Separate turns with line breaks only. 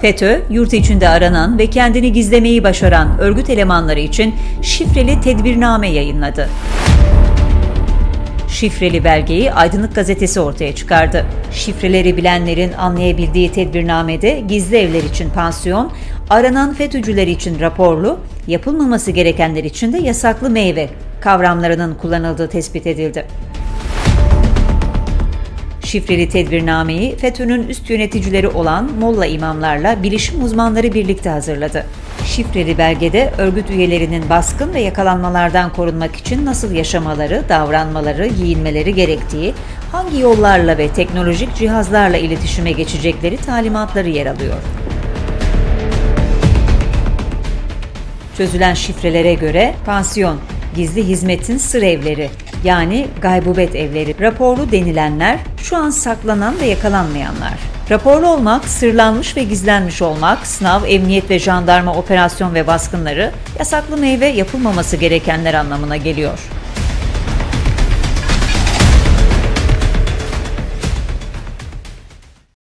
FETÖ, yurt içinde aranan ve kendini gizlemeyi başaran örgüt elemanları için şifreli tedbirname yayınladı. Şifreli belgeyi Aydınlık Gazetesi ortaya çıkardı. Şifreleri bilenlerin anlayabildiği tedbirnamede gizli evler için pansiyon, aranan FETÖ'cüler için raporlu, yapılmaması gerekenler için de yasaklı meyve kavramlarının kullanıldığı tespit edildi. Şifreli tedbirnameyi FETÖ'nün üst yöneticileri olan Molla imamlarla bilişim uzmanları birlikte hazırladı. Şifreli belgede örgüt üyelerinin baskın ve yakalanmalardan korunmak için nasıl yaşamaları, davranmaları, giyinmeleri gerektiği, hangi yollarla ve teknolojik cihazlarla iletişime geçecekleri talimatları yer alıyor. Çözülen şifrelere göre pansiyon, gizli hizmetin sır evleri yani gaybubet evleri, raporlu denilenler şu an saklanan ve yakalanmayanlar. Raporlu olmak, sırlanmış ve gizlenmiş olmak, sınav, emniyet ve jandarma operasyon ve baskınları, yasaklı meyve yapılmaması gerekenler anlamına geliyor.